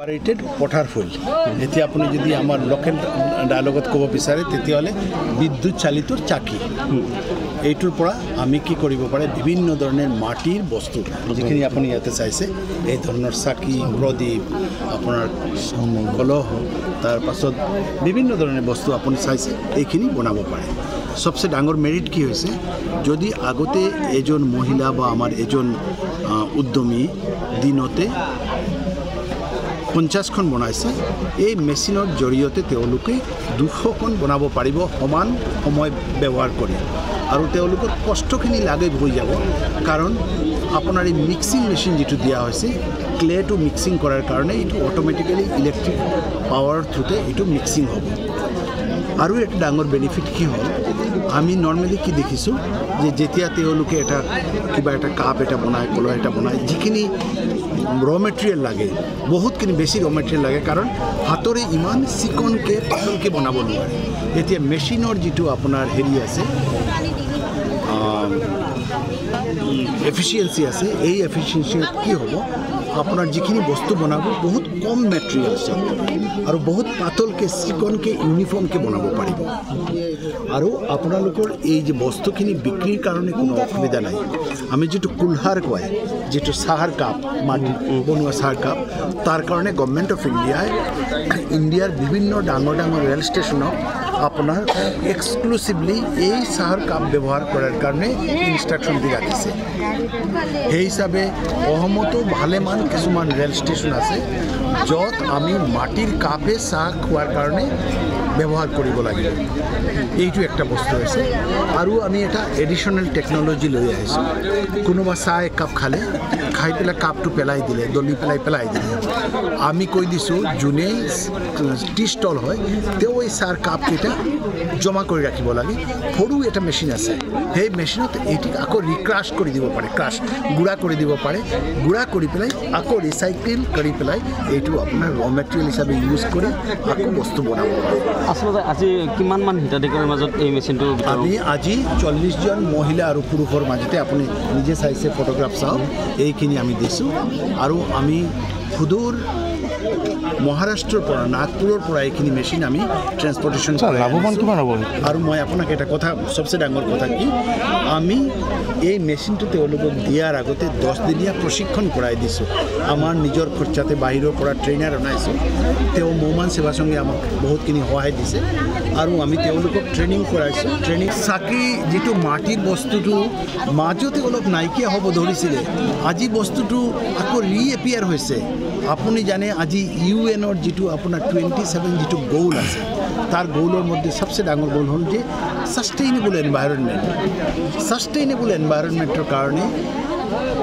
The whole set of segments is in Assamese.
অপাৰেটেড পথাৰ ফুল এতিয়া আপুনি যদি আমাৰ লোকেল ডায়লগত ক'ব বিচাৰে তেতিয়াহ'লে বিদ্যুৎ চালিত চাকি। এইটোৰ পৰা আমি কি কৰিব পাৰে? বিভিন্ন ধৰণৰ মাটিৰ বস্তু যিখিনি আপুনি ইয়াতে চাইছে এই ধৰণৰ চাকি প্ৰদীপ আপোনাৰ কলহ তাৰপাছত বিভিন্ন ধৰণৰ বস্তু আপুনি চাইছে এইখিনি বনাব পাৰে। চবচে ডাঙৰ মেৰিট কি হৈছে? যদি আগতে এজন মহিলা বা আমাৰ এজন উদ্যমী দিনতে পঞ্চাছখন বনাইছে। এই মেচিনৰ জৰিয়তে তেওঁলোকে দুশখন বনাব পাৰিব সমান সময় ব্যৱহাৰ কৰি। আৰু তেওঁলোকৰ কষ্টখিনি লাগে হৈ যাব। কাৰণ আপোনাৰ এই মিক্সিং মেচিন যিটো দিয়া হৈছে ক্লেটো মিক্সিং কৰাৰ কাৰণে এইটো অট'মেটিকেলি ইলেক্ট্ৰিক পাৱাৰৰ থ্ৰুতে এইটো মিক্সিং হ'ব। আৰু এটা ডাঙৰ বেনিফিট কি হ'ল আমি নৰ্মেলি কি দেখিছোঁ যে যেতিয়া তেওঁলোকে এটা কিবা এটা কাপ এটা বনায় কলহ এটা বনায় যিখিনি ৰ মেটেৰিয়েল লাগে বহুতখিনি বেছি ৰ মেটেৰিয়েল লাগে কাৰণ হাতৰে ইমান চিকনকৈ পাতলকৈ বনাব নোৱাৰে। এতিয়া মেচিনৰ যিটো আপোনাৰ হেৰি আছে এফিচিয়েঞ্চি আছে। এই এফিচিয়েঞ্চিত কি হ'ব? আপোনাৰ যিখিনি বস্তু বনাব বহুত কম মেটেৰিয়েলছত আৰু বহুত পাতলকৈ চিকনকৈ ইউনিফৰ্মকৈ বনাব পাৰিব। আৰু আপোনালোকৰ এই যে বস্তুখিনি বিক্ৰীৰ কাৰণে কোনো অসুবিধা নাই। আমি যিটো কুলহাৰ কয় যিটো চাহাৰ কাপ মাটি বনোৱা চাহাৰ কাপ তাৰ কাৰণে গভমেণ্ট অফ ইণ্ডিয়াই ইণ্ডিয়াৰ বিভিন্ন ডাঙৰ ডাঙৰ ৰেল ষ্টেচনক আপোনাৰ এক্সক্লুচিভলি এই চাহৰ কাপ ব্যৱহাৰ কৰাৰ কাৰণে ইনষ্ট্ৰাকশ্যন দি ৰাখিছে সেই হিচাপে অসমতো ভালেমান কিছুমান ৰেল ষ্টেচন আছে য'ত আমি মাটিৰ কাপে চাহ খোৱাৰ কাৰণে ব্যৱহাৰ কৰিব লাগিব এইটো একটা বস্তু হৈছে আৰু আমি এটা এডিশ্যনেল টেকন'লজি লৈ আহিছোঁ। কোনোবা চাহ এক কাপ খালে খাই পেলাই কাপটো পেলাই দিলে দলি পেলাই পেলাই দিলে। আমি কৈ দিছোঁ যোনে টি ষ্টল হয় তেওঁ এই চাহৰ কাপকেইটা জমা কৰি ৰাখিব লাগে। সৰু এটা মেচিন আছে। সেই মেচিনত এইটো আকৌ ৰিক্ৰাছ কৰি দিব পাৰে। ক্ৰাছ গুড়া কৰি দিব পাৰে। গুড়া কৰি পেলাই আকৌ ৰিচাইকেল কৰি পেলাই এইটো আপোনাৰ ৰ মেটেৰিয়েল হিচাপে ইউজ কৰি আকৌ বস্তু বনাব পাৰে। আচলতে আজি কিমানমান হিতাধিকাৰীৰ মাজত এই মেচিনটো আমি আজি চল্লিছজন মহিলা আৰু পুৰুষৰ মাজতে আপুনি নিজে চাইছে ফটোগ্ৰাফ চাওক। এইখিনি আমি দিছোঁ। আৰু আমি সুদূৰ মহাৰাষ্ট্ৰৰ পৰা নাগপুৰৰ পৰা এইখিনি মেচিন আমি ট্ৰেন্সপৰ্টেশ্যন লাভৱান কিমান হ'ব? আৰু মই আপোনাক এটা কথা চবচে ডাঙৰ কথা কি আমি এই মেচিনটো তেওঁলোকক দিয়াৰ আগতে দহদিনীয়া প্ৰশিক্ষণ কৰাই দিছোঁ। আমাৰ নিজৰ খৰচাতে বাহিৰৰ পৰা ট্ৰেইনাৰ অনাইছোঁ। তেওঁ মৌমান সেৱা সংঘে আমাক বহুতখিনি সহায় দিছে। আৰু আমি তেওঁলোকক ট্ৰেইনিং কৰাইছোঁ। ট্ৰেইনিং চাকি যিটো মাটিৰ বস্তুটো মাজতে অলপ নাইকিয়া হ'ব ধৰিছিলে আজি বস্তুটো আকৌ ৰিএপিয়াৰ হৈছে। আপুনি জানে আজি ইউ এনৰ যিটো আপোনাৰ টুৱেণ্টি ছেভেন যিটো গ'ল আছে। তাৰ গ'লৰ মধ্যে সবচে ডাঙৰ গ'ল হ'ল যে ছাষ্টেইনেবল এনভাইৰনমেণ্ট ছাষ্টেইনেবল এনভাইৰনমেণ্টৰ কাৰণে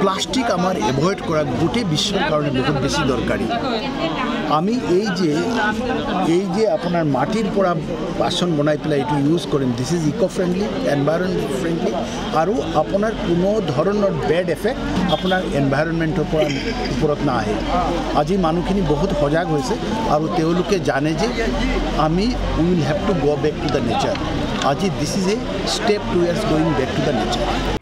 প্লাষ্টিক আমাৰ এভইড কৰা গোটেই বিশ্বৰ কাৰণে বহুত বেছি দৰকাৰী। আমি এই যে এই যে আপোনাৰ মাটিৰ পৰা বাচন বনাই পেলাই এইটো ইউজ কৰিম this is eco' friendly environment friendly আৰু আপোনাৰ কোনো ধৰণৰ বেড এফেক্ট আপোনাৰ এনভাইৰনমেণ্টৰ পৰা ওপৰত নাহে। আজি মানুহখিনি বহুত সজাগ হৈছে আৰু তেওঁলোকে জানে যে আমি we will have to go' back to the nature আজি this is a step towards going back to the nature